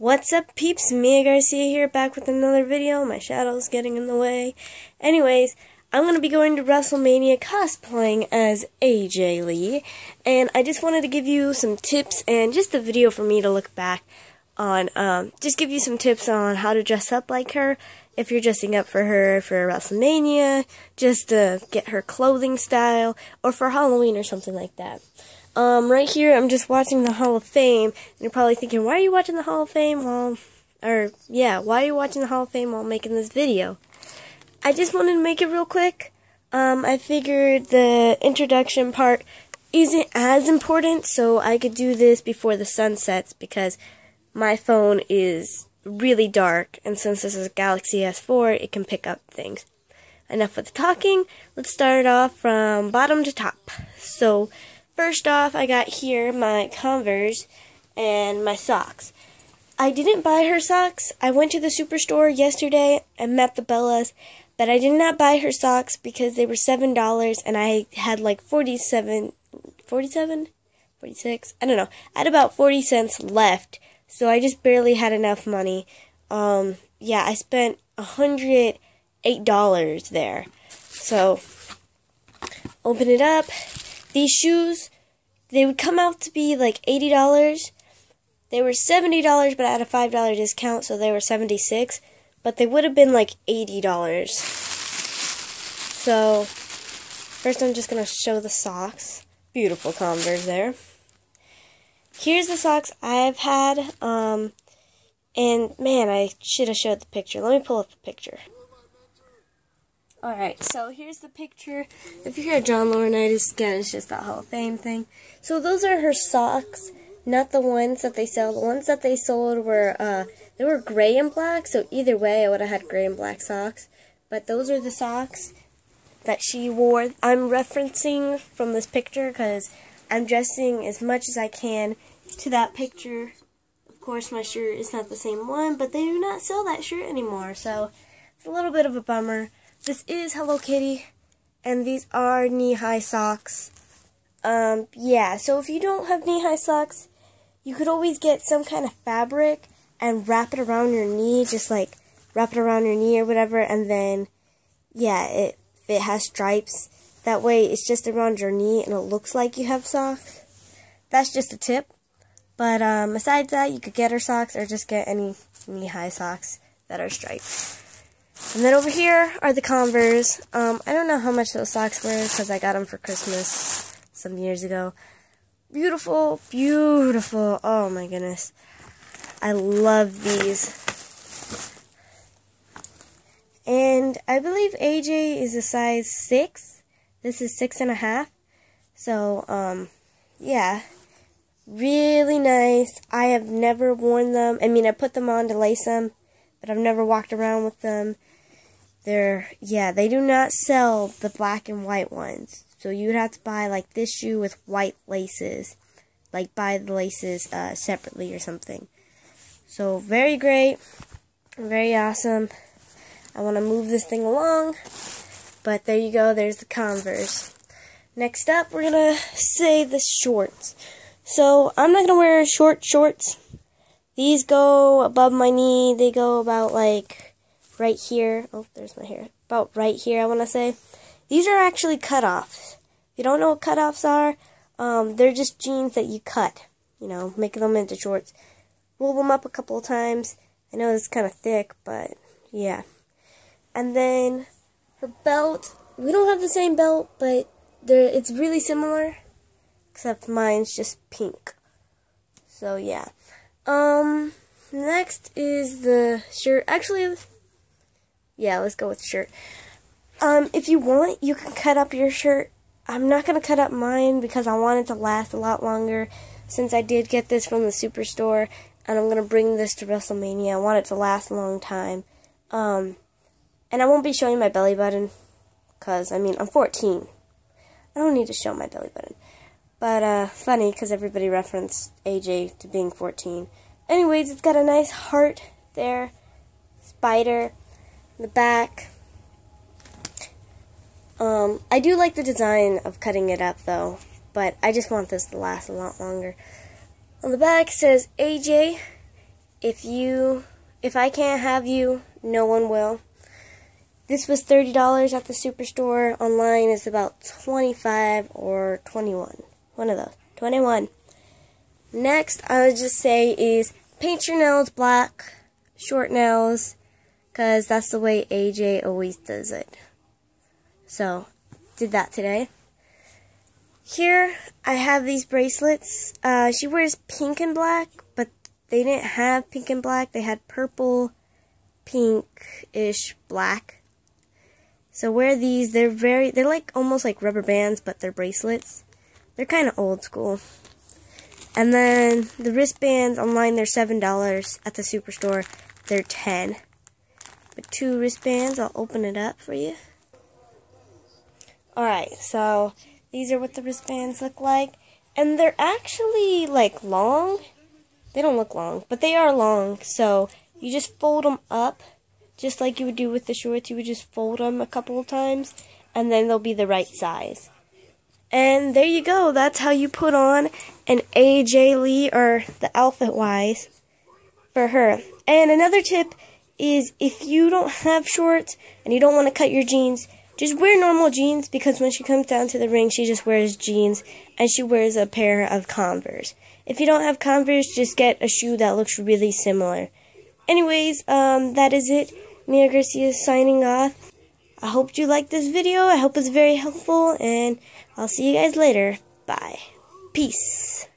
What's up peeps, Mia Garcia here back with another video, my shadow's getting in the way. Anyways, I'm going to be going to WrestleMania cosplaying as AJ Lee, and I just wanted to give you some tips and just a video for me to look back on, um, just give you some tips on how to dress up like her, if you're dressing up for her for WrestleMania, just to get her clothing style, or for Halloween or something like that. Um, right here, I'm just watching the Hall of Fame, and you're probably thinking, why are you watching the Hall of Fame while, or, yeah, why are you watching the Hall of Fame while making this video? I just wanted to make it real quick. Um, I figured the introduction part isn't as important, so I could do this before the sun sets, because my phone is really dark, and since this is a Galaxy S4, it can pick up things. Enough with the talking, let's start off from bottom to top. So, First off, I got here my Converse and my socks. I didn't buy her socks. I went to the superstore yesterday and met the Bellas, but I did not buy her socks because they were $7 and I had like 47 47 46 I don't know. I had about 40 cents left, so I just barely had enough money. Um yeah, I spent $108 there. So open it up these shoes, they would come out to be like $80. They were $70, but I had a $5 discount, so they were 76 But they would have been like $80. So, first I'm just going to show the socks. Beautiful Converse there. Here's the socks I've had. Um, and man, I should have showed the picture. Let me pull up the picture. Alright, so here's the picture. If you hear John Laurinaitis, again, it's just that Hall of Fame thing. So those are her socks, not the ones that they sell. The ones that they sold were, uh, they were gray and black, so either way I would have had gray and black socks. But those are the socks that she wore. I'm referencing from this picture because I'm dressing as much as I can to that picture. Of course, my shirt is not the same one, but they do not sell that shirt anymore, so it's a little bit of a bummer. This is Hello Kitty, and these are knee-high socks. Um, yeah, so if you don't have knee-high socks, you could always get some kind of fabric and wrap it around your knee, just like wrap it around your knee or whatever, and then, yeah, it, it has stripes, that way it's just around your knee and it looks like you have socks. That's just a tip. But um, besides that, you could get her socks or just get any knee-high socks that are striped. And then over here are the Converse. Um, I don't know how much those socks were because I got them for Christmas some years ago. Beautiful, beautiful. Oh my goodness. I love these. And I believe AJ is a size 6. This is six and a half. So, um, yeah. Really nice. I have never worn them. I mean, I put them on to lace them, but I've never walked around with them. They're, yeah, they do not sell the black and white ones. So you would have to buy like this shoe with white laces. Like buy the laces uh, separately or something. So very great. Very awesome. I want to move this thing along. But there you go. There's the Converse. Next up, we're going to say the shorts. So I'm not to wear short shorts. These go above my knee. They go about like right here. Oh, there's my hair. About right here, I want to say. These are actually cutoffs. If you don't know what cutoffs are, um, they're just jeans that you cut. You know, make them into shorts. Roll them up a couple of times. I know it's kind of thick, but yeah. And then her belt. We don't have the same belt, but it's really similar. Except mine's just pink. So yeah. Um, next is the shirt. Actually, yeah, let's go with shirt. Um, if you want, you can cut up your shirt. I'm not going to cut up mine because I want it to last a lot longer since I did get this from the superstore and I'm going to bring this to WrestleMania. I want it to last a long time. Um, and I won't be showing my belly button because, I mean, I'm 14. I don't need to show my belly button. But, uh, funny because everybody referenced AJ to being 14. Anyways, it's got a nice heart there. Spider the back. Um, I do like the design of cutting it up though, but I just want this to last a lot longer. On the back says AJ, if you, if I can't have you, no one will. This was $30 at the superstore. Online is about 25 or 21. One of those. 21. Next, I would just say is paint your nails black, short nails, because that's the way AJ always does it. So, did that today. Here, I have these bracelets. Uh, she wears pink and black, but they didn't have pink and black. They had purple, pink-ish black. So wear these. They're very, they're like almost like rubber bands, but they're bracelets. They're kind of old school. And then the wristbands online, they're $7. At the superstore, they're 10 But two wristbands, I'll open it up for you. Alright, so these are what the wristbands look like. And they're actually like long. They don't look long, but they are long. So you just fold them up just like you would do with the shorts, you would just fold them a couple of times, and then they'll be the right size. And there you go. That's how you put on an AJ Lee or the outfit wise for her. And another tip is if you don't have shorts and you don't want to cut your jeans, just wear normal jeans because when she comes down to the ring, she just wears jeans and she wears a pair of Converse. If you don't have Converse, just get a shoe that looks really similar. Anyways, um, that is it. Mia Garcia is signing off. I hope you liked this video. I hope it's very helpful, and I'll see you guys later. Bye. Peace.